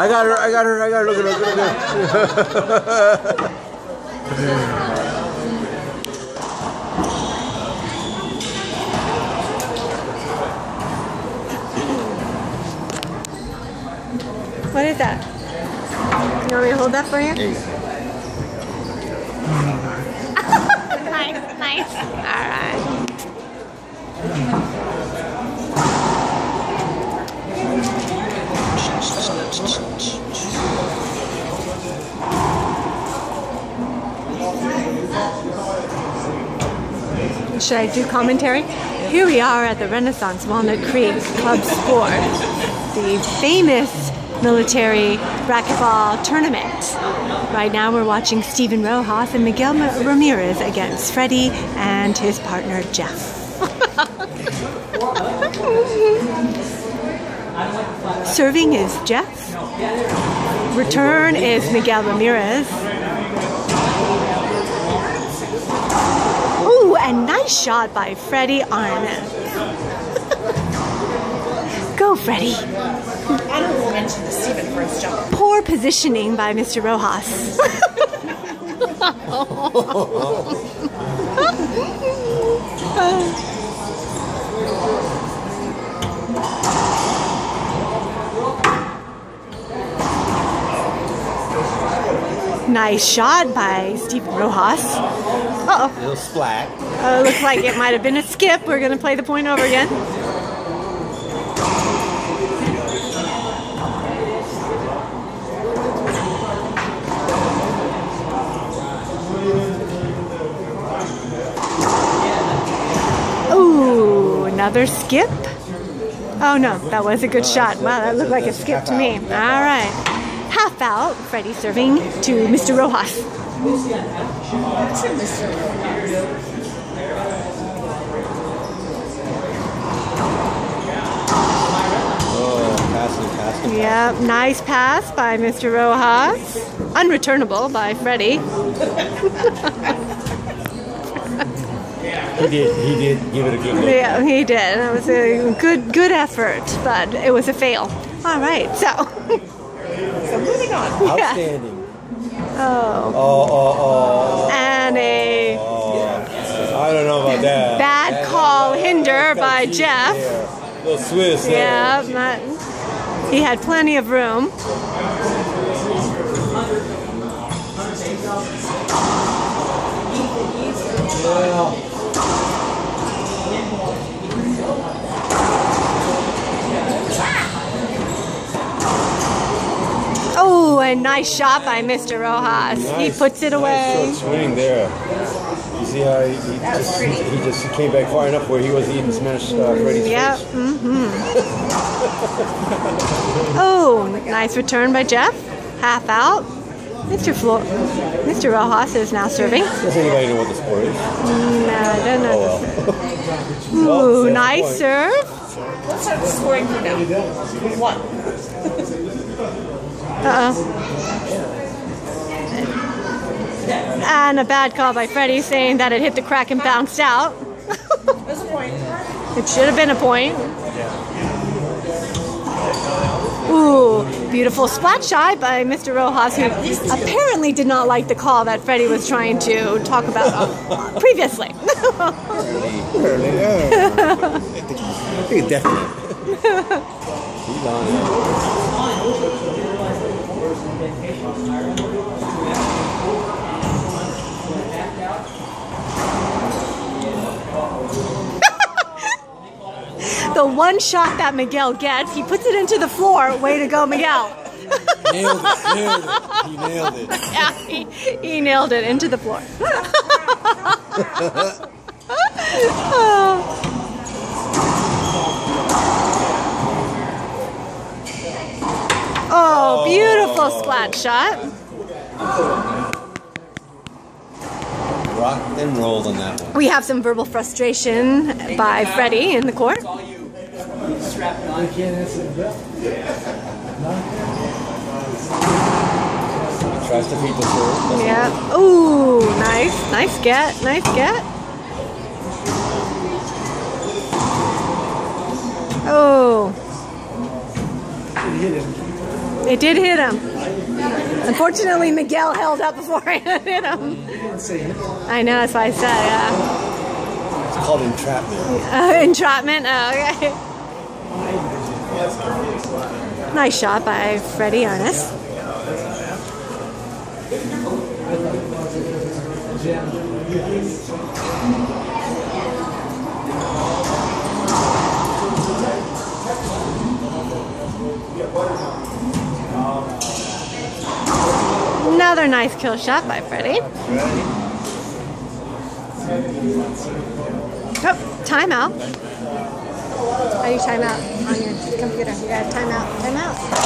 I got her, I got her, I got her. Look at her, look at her. What is that? You want me to hold that for you? nice, nice. All right. Should I do commentary? Here we are at the Renaissance Walnut Creek Club Sport, the famous military racquetball tournament. Right now we're watching Stephen Rojas and Miguel Ramirez against Freddy and his partner Jeff. Serving is Jeff. Return is Miguel Ramirez. Ooh, and nice shot by Freddy Armin. Go, Freddy. Honorable mention to Stephen for his jump. Poor positioning by Mr. Rojas. nice shot by Stephen Rojas. Uh Little splat. oh. Uh, looks like it might have been a skip. We're going to play the point over again. Ooh, another skip. Oh no, that was a good shot. Wow, that looked like a skip to me. All right. Half out, Freddy serving to Mr. Rojas. Yep, nice pass by Mr. Rojas. Unreturnable by Freddy. He did, he did give it a good look. Yeah, he did. That was a good good effort, but it was a fail. All right, so So moving on. yeah. Outstanding. Oh, Oh, oh, oh. and a oh. I don't know about that. bad That- call that- hinder that- by Jeff. yeah. Little Swiss. Yeah, not, he had plenty of room. Oh, a nice shot by Mr. Rojas. He puts it nice away. short swing there. You see how he, he just he just came back far enough where he was even smashed uh, Freddy's Yep. face. Mm-hmm. oh, nice return by Jeff. Half out. Mr. Flo- Mr. Rojas is now serving. Does anybody know what the score is? No, I don't know. Oh well. Well, Ooh, seven nice points. serve. Let's start scoring from now. One. Uh-oh. And a bad call by Freddy saying that it hit the crack and bounced out. There's a point. It should have been a point. Ooh, beautiful splat shot by Mr. Rojas, who apparently did not like the call that Freddy was trying to talk about uh, previously. Apparently, yeah. I think, I think definitely. He's on it. the one shot that Miguel gets, he puts it into the floor. Way to go, Miguel. Nailed it. Nailed it. He nailed it. Yeah, he, he nailed it into the floor. oh, beautiful splat shot. Rocked and rolled on that one. We have some verbal frustration by Freddy in the court. He tries to beat the serve. Yeah. Ooh, nice. Nice get. Nice get. Oh. It did hit him. Unfortunately, Miguel held up before it hit him. I know, that's why I said, yeah. It's called entrapment. Uh, entrapment? Oh, okay. Nice shot by Freddy Ernest. Another nice kill shot by Freddy. Oh, timeout. Do you time out on your computer? You got timeout, timeout.